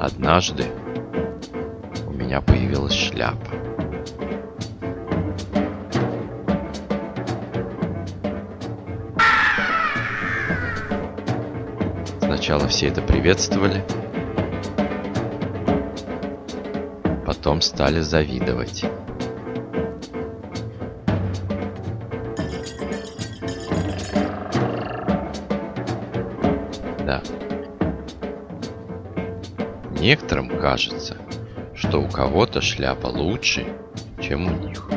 Однажды у меня появилась шляпа. Сначала все это приветствовали, потом стали завидовать. Да. Некоторым кажется, что у кого-то шляпа лучше, чем у них.